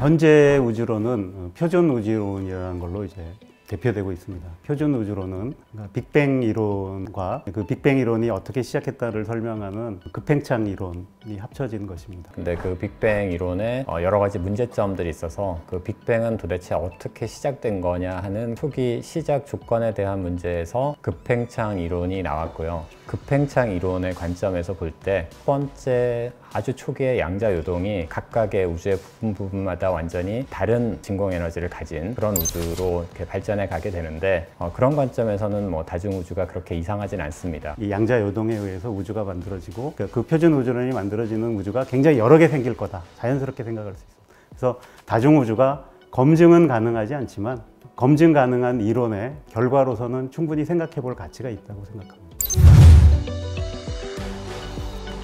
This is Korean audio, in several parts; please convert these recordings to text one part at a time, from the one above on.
현재 우주론은 어, 표준 우주론이라는 걸로 이제 대표되고 있습니다. 표준 우주론은 그러니까 빅뱅 이론과 그 빅뱅 이론이 어떻게 시작했다를 설명하는 급팽창 이론이 합쳐진 것입니다. 근데 그 빅뱅 이론에 어, 여러 가지 문제점들이 있어서 그 빅뱅은 도대체 어떻게 시작된 거냐 하는 초기 시작 조건에 대한 문제에서 급팽창 이론이 나왔고요. 급팽창 이론의 관점에서 볼 때 첫 번째 아주 초기의 양자 요동이 각각의 우주의 부분 부분마다 완전히 다른 진공 에너지를 가진 그런 우주로 이렇게 발전해 가게 되는데 어, 그런 관점에서는 뭐 다중 우주가 그렇게 이상하진 않습니다. 이 양자 요동에 의해서 우주가 만들어지고 그, 그 표준 우주론이 만들어지는 우주가 굉장히 여러 개 생길 거다. 자연스럽게 생각할 수 있습니다. 그래서 다중 우주가 검증은 가능하지 않지만 검증 가능한 이론의 결과로서는 충분히 생각해 볼 가치가 있다고 생각합니다.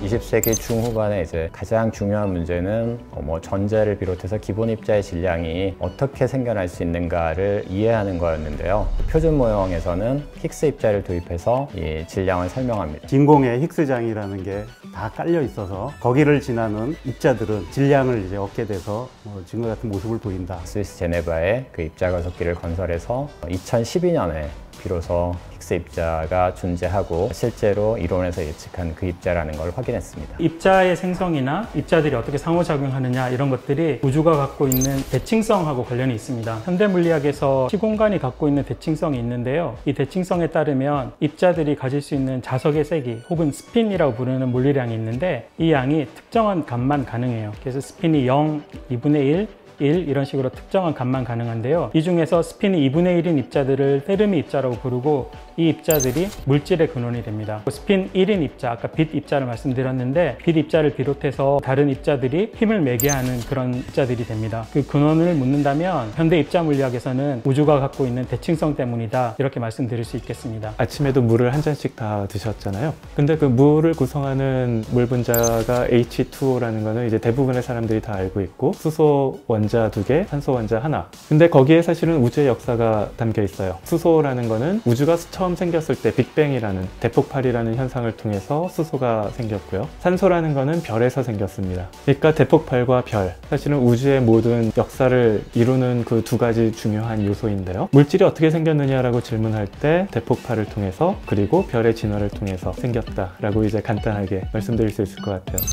20세기 중후반에 이제 가장 중요한 문제는 어, 뭐 전자를 비롯해서 기본 입자의 질량이 어떻게 생겨날 수 있는가를 이해하는 거였는데요. 표준 모형에서는 힉스 입자를 도입해서 이 질량을 설명합니다. 진공에 힉스 장이라는 게 다 깔려 있어서 거기를 지나는 입자들은 질량을 이제 얻게 돼서 뭐 지금과 같은 모습을 보인다. 스위스 제네바에 그 입자 가속기를 건설해서 2012년에 비로소 힉스 입자가 존재하고 실제로 이론에서 예측한 그 입자라는 걸 확인했습니다. 입자의 생성이나 입자들이 어떻게 상호작용하느냐 이런 것들이 우주가 갖고 있는 대칭성하고 관련이 있습니다. 현대 물리학에서 시공간이 갖고 있는 대칭성이 있는데요. 이 대칭성에 따르면 입자들이 가질 수 있는 자석의 세기 혹은 스핀이라고 부르는 물리량이 있는데 이 양이 특정한 값만 가능해요. 그래서 스핀이 0, 2분의 1, 1 이런 식으로 특정한 값만 가능한데요. 이 중에서 스핀이 2분의 1인 입자들을 페르미 입자라고 부르고 이 입자들이 물질의 근원이 됩니다. 스핀 1인 입자, 아까 빛 입자를 말씀드렸는데 빛 입자를 비롯해서 다른 입자들이 힘을 매게 하는 그런 입자들이 됩니다. 그 근원을 묻는다면 현대 입자 물리학에서는 우주가 갖고 있는 대칭성 때문이다 이렇게 말씀드릴 수 있겠습니다. 아침에도 물을 한 잔씩 다 드셨잖아요. 근데 그 물을 구성하는 물 분자가 H2O라는 거는 이제 대부분의 사람들이 다 알고 있고 수소 원자 두 개, 산소 원자 하나. 근데 거기에 사실은 우주의 역사가 담겨 있어요. 수소라는 거는 우주가 처음 생겼을 때 빅뱅이라는 대폭발이라는 현상을 통해서 수소가 생겼고요. 산소라는 거는 별에서 생겼습니다. 그러니까 대폭발과 별, 사실은 우주의 모든 역사를 이루는 그 두 가지 중요한 요소인데요. 물질이 어떻게 생겼느냐라고 질문할 때 대폭발을 통해서 그리고 별의 진화를 통해서 생겼다라고 이제 간단하게 말씀드릴 수 있을 것 같아요.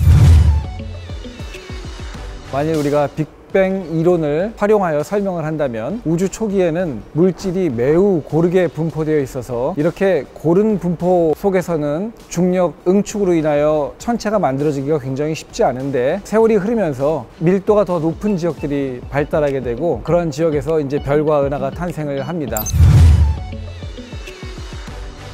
만일 우리가 빅 뱅 이론을 활용하여 설명을 한다면 우주 초기에는 물질이 매우 고르게 분포되어 있어서 이렇게 고른 분포 속에서는 중력 응축으로 인하여 천체가 만들어지기가 굉장히 쉽지 않은데 세월이 흐르면서 밀도가 더 높은 지역들이 발달하게 되고 그런 지역에서 이제 별과 은하가 탄생을 합니다.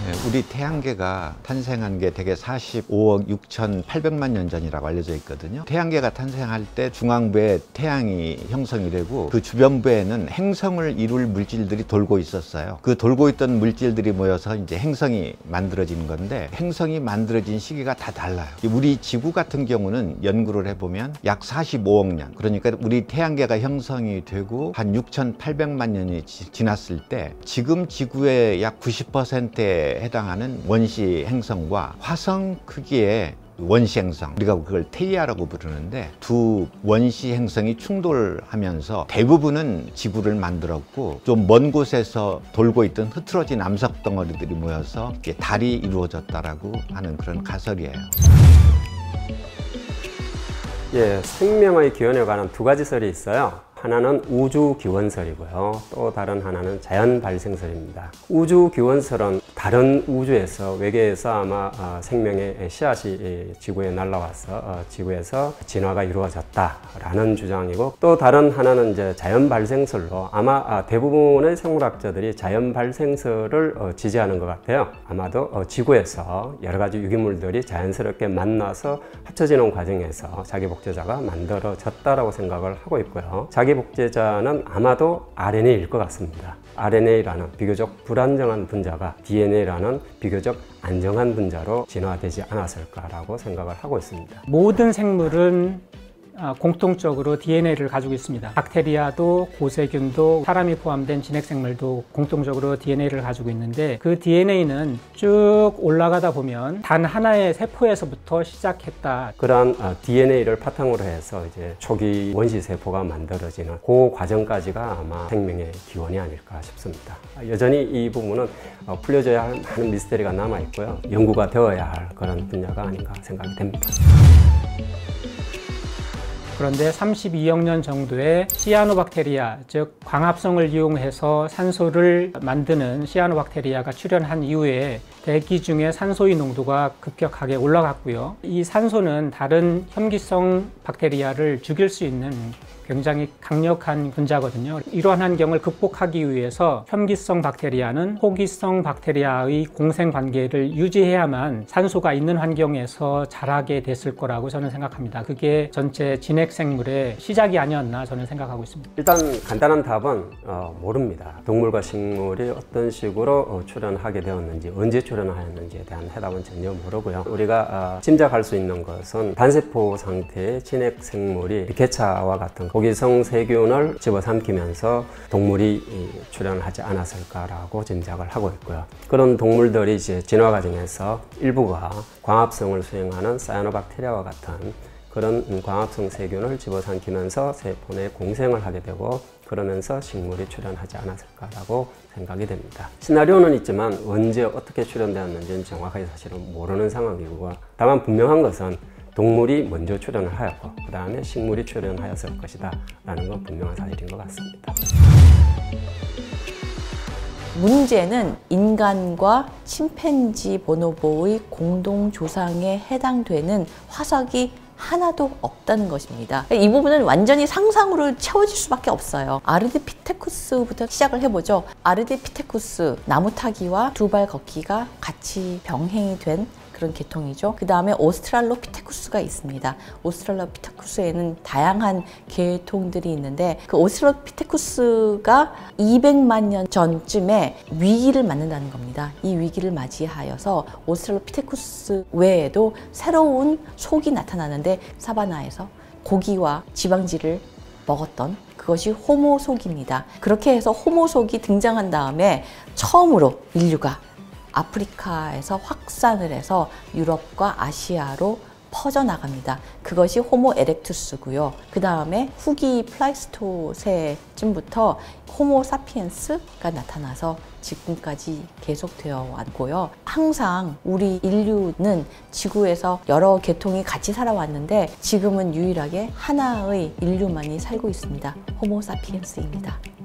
네, 우리 태양계가 탄생한 게 대개 45억 6,800만 년 전이라고 알려져 있거든요. 태양계가 탄생할 때 중앙부에 태양이 형성이 되고 그 주변부에는 행성을 이룰 물질들이 돌고 있었어요. 그 돌고 있던 물질들이 모여서 이제 행성이 만들어진 건데 행성이 만들어진 시기가 다 달라요. 우리 지구 같은 경우는 연구를 해보면 약 45억 년. 그러니까 우리 태양계가 형성이 되고 한 6,800만 년이 지, 지났을 때 지금 지구의 약 90%에 해당하는 원시 행성과 화성 크기의 원시 행성 우리가 그걸 테이아라고 부르는데 두 원시 행성이 충돌하면서 대부분은 지구를 만들었고 좀 먼 곳에서 돌고 있던 흐트러진 암석 덩어리들이 모여서 달이 이루어졌다라고 하는 그런 가설이에요. 예, 생명의 기원에 관한 두 가지 설이 있어요. 하나는 우주 기원설이고요. 또 다른 하나는 자연 발생설입니다. 우주 기원설은 다른 우주에서 외계에서 아마 어, 생명의 씨앗이 지구에 날라와서 어, 지구에서 진화가 이루어졌다라는 주장이고 또 다른 하나는 이제 자연 발생설로 아마 아, 대부분의 생물학자들이 자연 발생설을 어, 지지하는 것 같아요. 아마도 지구에서 여러 가지 유기물들이 자연스럽게 만나서 합쳐지는 과정에서 자기 복제자가 만들어졌다라고 생각을 하고 있고요. 자기 자기 복제자는 아마도 RNA일 것 같습니다. RNA라는 비교적 불안정한 분자가 DNA라는 비교적 안정한 분자로 진화되지 않았을까라고 생각을 하고 있습니다. 모든 생물은 아, 공통적으로 DNA를 가지고 있습니다. 박테리아도 고세균도 사람이 포함된 진핵생물도 공통적으로 DNA를 가지고 있는데 그 DNA는 쭉 올라가다 보면 단 하나의 세포에서부터 시작했다. 그러한 DNA를 바탕으로 해서 이제 초기 원시 세포가 만들어지는 그 과정까지가 아마 생명의 기원이 아닐까 싶습니다. 여전히 이 부분은 어, 풀려져야 하는 미스테리가 남아 있고요. 연구가 되어야 할 그런 분야가 아닌가 생각이 됩니다. 그런데 32억 년 정도의 시아노박테리아, 즉 광합성을 이용해서 산소를 만드는 시아노박테리아가 출현한 이후에 대기 중에 산소의 농도가 급격하게 올라갔고요. 이 산소는 다른 혐기성 박테리아를 죽일 수 있는 굉장히 강력한 분자거든요. 이러한 환경을 극복하기 위해서 혐기성 박테리아는 호기성 박테리아의 공생 관계를 유지해야만 산소가 있는 환경에서 자라게 됐을 거라고 저는 생각합니다. 그게 전체 진핵 생물의 시작이 아니었나 저는 생각하고 있습니다. 일단 간단한 답은 어, 모릅니다. 동물과 식물이 어떤 식으로 어, 출현하게 되었는지 언제 출현하였는지에 대한 해답은 전혀 모르고요. 우리가 어, 짐작할 수 있는 것은 단세포 상태의 진핵 생물이 개차와 같은 고기성 세균을 집어삼키면서 동물이 출현하지 않았을까라고 짐작을 하고 있고요. 그런 동물들이 이제 진화 과정에서 일부가 광합성을 수행하는 사이노박테리아와 같은 그런 광합성 세균을 집어삼키면서 세포 내 공생을 하게 되고 그러면서 식물이 출현하지 않았을까라고 생각이 됩니다. 시나리오는 있지만 언제 어떻게 출현되었는지는 정확하게 사실은 모르는 상황이고 다만 분명한 것은 동물이 먼저 출현을 하였고 그 다음에 식물이 출현하였을 것이다 라는 건 분명한 사실인 것 같습니다. 문제는 인간과 침팬지 보노보의 공동 조상에 해당되는 화석이 하나도 없다는 것입니다. 이 부분은 완전히 상상으로 채워질 수밖에 없어요. 아르디피테쿠스부터 시작을 해보죠. 아르디피테쿠스 나무 타기와 두 발 걷기가 같이 병행이 된 그런 계통이죠. 그 다음에 오스트랄로피테쿠스가 있습니다. 오스트랄로피테쿠스에는 다양한 계통들이 있는데 그 오스트랄로피테쿠스가 200만 년 전쯤에 위기를 맞는다는 겁니다. 이 위기를 맞이하여서 오스트랄로피테쿠스 외에도 새로운 속이 나타나는데 사바나에서 고기와 지방지를 먹었던 그것이 호모속입니다. 그렇게 해서 호모속이 등장한 다음에 처음으로 인류가 아프리카에서 확산을 해서 유럽과 아시아로 퍼져나갑니다. 그것이 호모 에렉투스고요. 그 다음에 후기 플라이스토세쯤부터 호모 사피엔스가 나타나서 지금까지 계속되어 왔고요. 항상 우리 인류는 지구에서 여러 계통이 같이 살아왔는데 지금은 유일하게 하나의 인류만이 살고 있습니다. 호모 사피엔스입니다.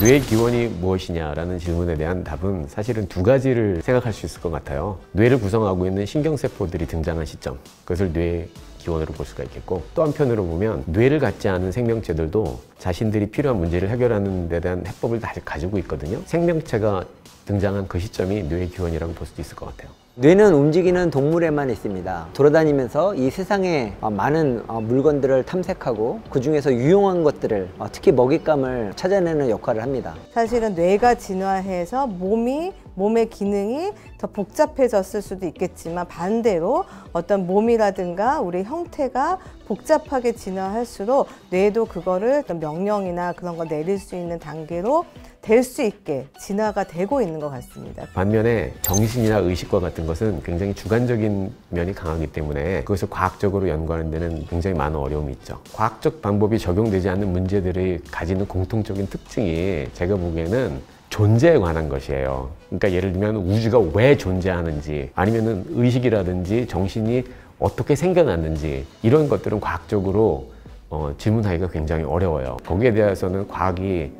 뇌의 기원이 무엇이냐라는 질문에 대한 답은 사실은 두 가지를 생각할 수 있을 것 같아요. 뇌를 구성하고 있는 신경세포들이 등장한 시점, 그것을 뇌의 기원으로 볼 수가 있겠고 또 한편으로 보면 뇌를 갖지 않은 생명체들도 자신들이 필요한 문제를 해결하는 데 대한 해법을 다 가지고 있거든요. 생명체가 등장한 그 시점이 뇌의 기원이라고 볼 수도 있을 것 같아요. 뇌는 움직이는 동물에만 있습니다. 돌아다니면서 이 세상에 많은 물건들을 탐색하고 그 중에서 유용한 것들을 특히 먹잇감을 찾아내는 역할을 합니다. 사실은 뇌가 진화해서 몸이 몸의 기능이 더 복잡해졌을 수도 있겠지만 반대로 어떤 몸이라든가 우리 형태가 복잡하게 진화할수록 뇌도 그거를 어떤 명령이나 그런 거 내릴 수 있는 단계로 될 수 있게 진화가 되고 있는 것 같습니다. 반면에 정신이나 의식과 같은 것은 굉장히 주관적인 면이 강하기 때문에 그것을 과학적으로 연구하는 데는 굉장히 많은 어려움이 있죠. 과학적 방법이 적용되지 않는 문제들이 가지는 공통적인 특징이 제가 보기에는 존재에 관한 것이에요. 그러니까 예를 들면 우주가 왜 존재하는지 아니면은 의식이라든지 정신이 어떻게 생겨났는지 이런 것들은 과학적으로 어, 질문하기가 굉장히 어려워요. 거기에 대해서는 과학이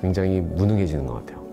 굉장히 무능해지는 것 같아요.